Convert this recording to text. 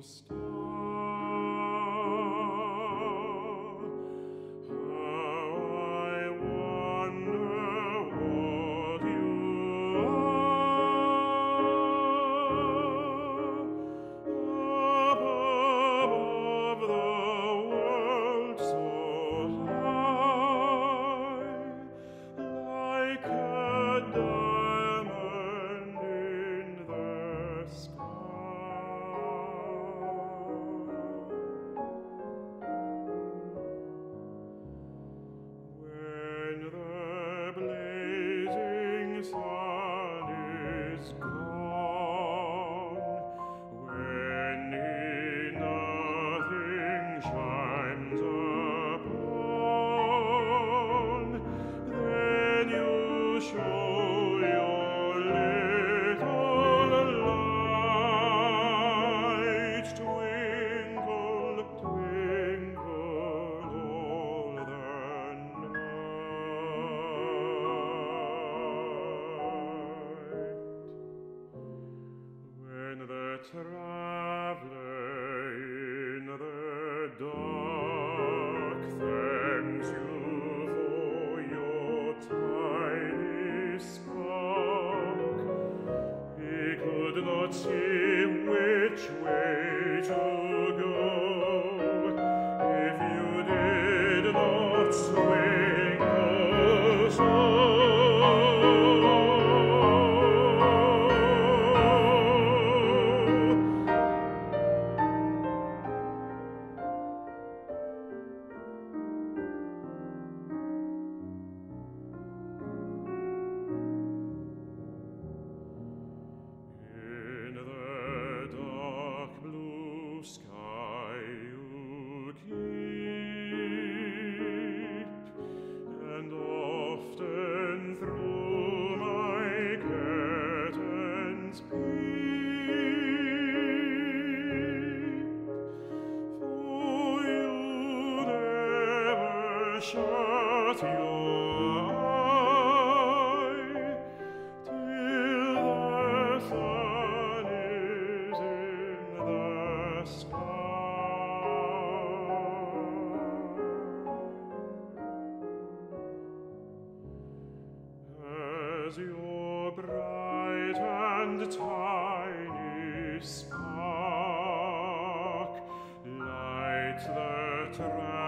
comes. see which way to shut your eye till the in the sky. As your bright and tiny spark lights the track,